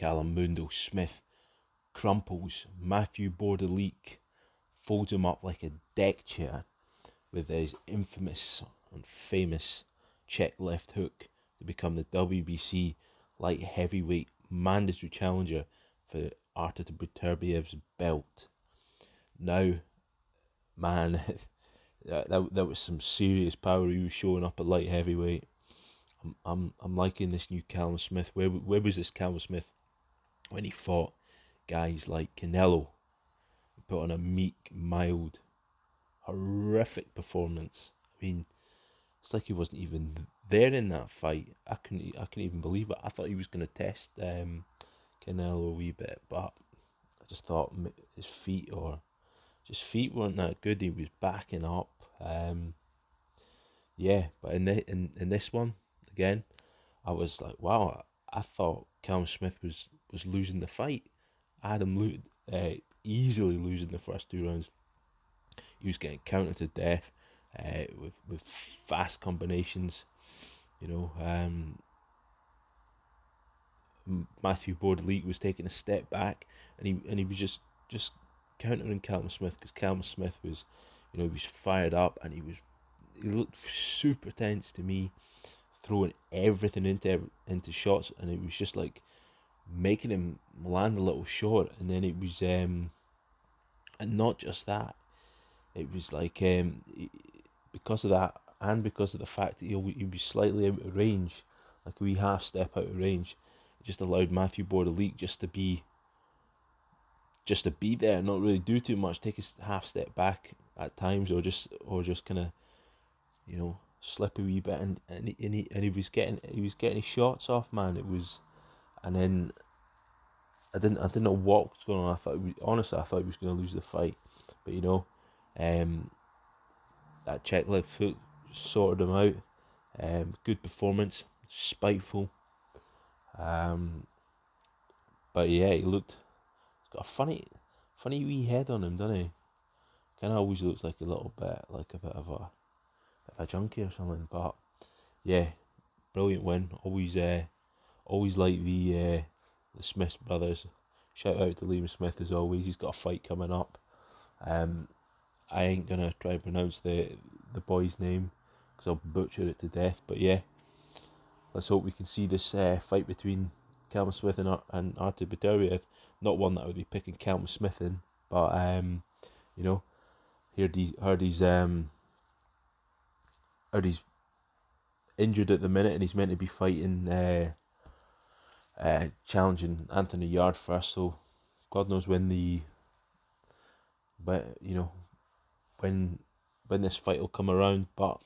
Callum Mundo Smith crumples Mathieu Bauderlique, folds him up like a deck chair with his infamous and famous check left hook to become the WBC light heavyweight mandatory challenger for Artur Beterbiev's belt. Now, man, that, that, that was some serious power he was showing up at light heavyweight. I'm, I'm, I'm liking this new Callum Smith. Where, where was this Callum Smith when he fought guys like Canelo? He put on a meek, mild, horrific performance. I mean, it's like he wasn't even there in that fight. I couldn't, I couldn't even believe it. I thought he was going to test um, Canelo a wee bit, but I just thought his feet or just feet weren't that good. He was backing up. Um, yeah, but in the, in in this one again, I was like, wow. I thought Callum Smith was was losing the fight. I had uh, easily losing the first two rounds. He was getting counted to death uh, with with fast combinations. You know, um, Mathieu Bauderlique was taking a step back, and he and he was just just countering Callum Smith because Callum Smith was, you know, he was fired up and he was he looked super tense to me, throwing everything into into shots, and it was just like making him land a little short, and then it was um, and not just that, it was like um, because of that and because of the fact that he, he was slightly out of range, like a wee half step out of range, it just allowed Mathieu Bauderlique just to be just to be there, not really do too much, take a half step back at times, or just or just kind of, you know, slip a wee bit, and and he, and he and he was getting he was getting his shots off, man. It was, and then I didn't I didn't know what was going on. I thought was, honestly I thought he was going to lose the fight, but you know, um, that check left hook sorted him out. Um, good performance, spiteful. Um, but yeah, he looked. He's got a funny, funny wee head on him, doesn't he? Kind of always looks like a little bit like a bit of a, a junkie or something. But yeah, brilliant win. Always, uh, always like the uh, the Smith brothers. Shout out to Liam Smith as always. He's got a fight coming up. Um, I ain't gonna try and pronounce the the boy's name because I'll butcher it to death. But yeah, let's hope we can see this uh, fight between Callum Smith and Ar- and. Not one that I would be picking Callum Smith in, but um, you know, heard he's heard he's um, heard he's injured at the minute and he's meant to be fighting uh, uh, challenging Anthony Yarde first. So God knows when the but you know when when this fight will come around, but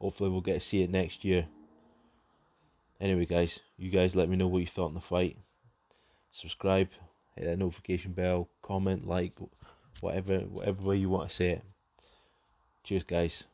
hopefully we'll get to see it next year. Anyway, guys, you guys let me know what you thought in the fight. Subscribe, hit that notification bell, comment, like, whatever, whatever way you want to say it. Cheers, guys.